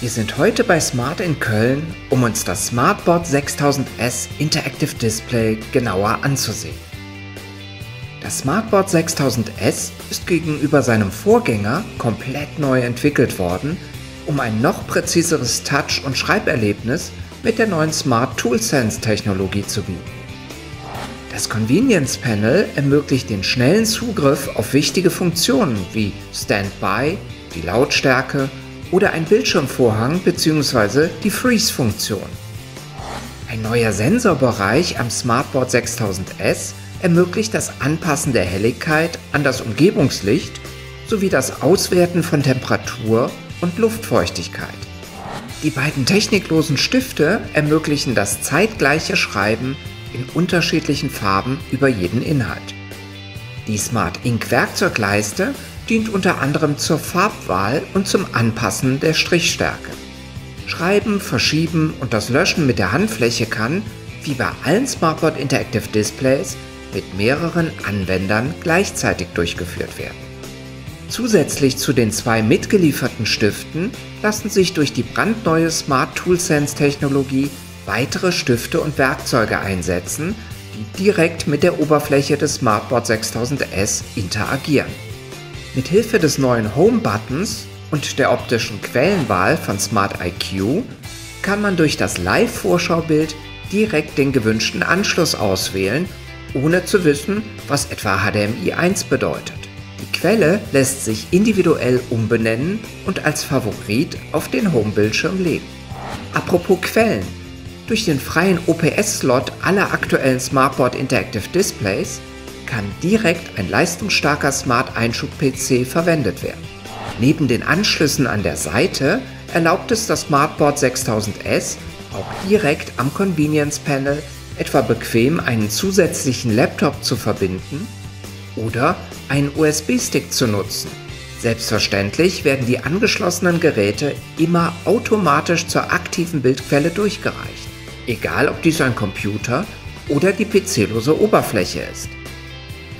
Wir sind heute bei Smart in Köln, um uns das Smartboard 6000S Interactive Display genauer anzusehen. Das Smartboard 6000S ist gegenüber seinem Vorgänger komplett neu entwickelt worden, um ein noch präziseres Touch- und Schreiberlebnis mit der neuen Smart ToolSense Technologie zu bieten. Das Convenience Panel ermöglicht den schnellen Zugriff auf wichtige Funktionen wie Standby, die Lautstärke oder ein Bildschirmvorhang bzw. die Freeze-Funktion. Ein neuer Sensorbereich am Smartboard 6000S ermöglicht das Anpassen der Helligkeit an das Umgebungslicht sowie das Auswerten von Temperatur und Luftfeuchtigkeit. Die beiden techniklosen Stifte ermöglichen das zeitgleiche Schreiben in unterschiedlichen Farben über jeden Inhalt. Die Smart Ink Werkzeugleiste dient unter anderem zur Farbwahl und zum Anpassen der Strichstärke. Schreiben, Verschieben und das Löschen mit der Handfläche kann, wie bei allen Smartboard Interactive Displays, mit mehreren Anwendern gleichzeitig durchgeführt werden. Zusätzlich zu den zwei mitgelieferten Stiften lassen sich durch die brandneue Smart ToolSense Technologie weitere Stifte und Werkzeuge einsetzen, die direkt mit der Oberfläche des Smartboard 6000S interagieren. Mit Hilfe des neuen Home-Buttons und der optischen Quellenwahl von Smart IQ kann man durch das Live-Vorschaubild direkt den gewünschten Anschluss auswählen, ohne zu wissen, was etwa HDMI 1 bedeutet. Die Quelle lässt sich individuell umbenennen und als Favorit auf den Home-Bildschirm legen. Apropos Quellen. Durch den freien OPS-Slot aller aktuellen Smartboard Interactive Displays kann direkt ein leistungsstarker Smart-Einschub-PC verwendet werden. Neben den Anschlüssen an der Seite erlaubt es das Smartboard 6000S auch direkt am Convenience Panel etwa bequem einen zusätzlichen Laptop zu verbinden oder einen USB-Stick zu nutzen. Selbstverständlich werden die angeschlossenen Geräte immer automatisch zur aktiven Bildquelle durchgereicht, egal ob dies ein Computer oder die PC-lose Oberfläche ist.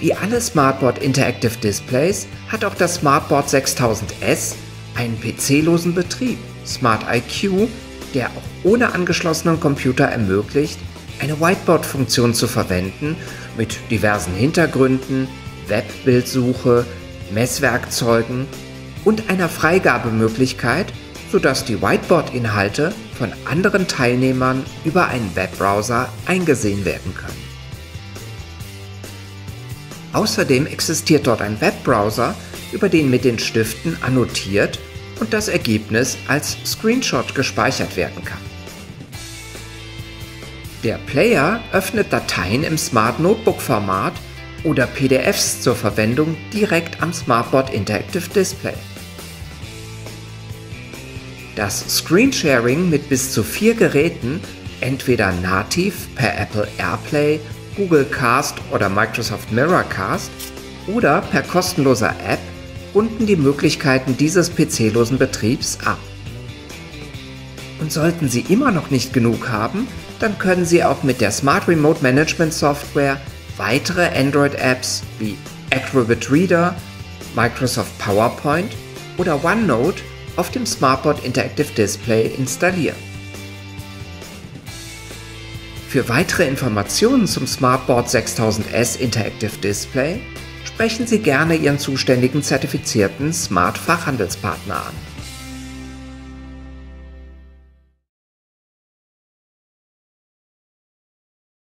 Wie alle Smartboard Interactive Displays hat auch das Smartboard 6000S einen PC-losen Betrieb, Smart IQ, der auch ohne angeschlossenen Computer ermöglicht, eine Whiteboard-Funktion zu verwenden mit diversen Hintergründen, Webbildsuche, Messwerkzeugen und einer Freigabemöglichkeit, sodass die Whiteboard-Inhalte von anderen Teilnehmern über einen Webbrowser eingesehen werden können. Außerdem existiert dort ein Webbrowser, über den mit den Stiften annotiert und das Ergebnis als Screenshot gespeichert werden kann. Der Player öffnet Dateien im Smart Notebook Format oder PDFs zur Verwendung direkt am Smartboard Interactive Display. Das Screensharing mit bis zu vier Geräten, entweder nativ per Apple AirPlay Google Cast oder Microsoft Mirrorcast oder per kostenloser App runden die Möglichkeiten dieses PC-losen Betriebs ab. Und sollten Sie immer noch nicht genug haben, dann können Sie auch mit der Smart Remote Management Software weitere Android-Apps wie Acrobat Reader, Microsoft PowerPoint oder OneNote auf dem Smartboard Interactive Display installieren. Für weitere Informationen zum Smartboard 6000S Interactive Display sprechen Sie gerne Ihren zuständigen zertifizierten Smart Fachhandelspartner an.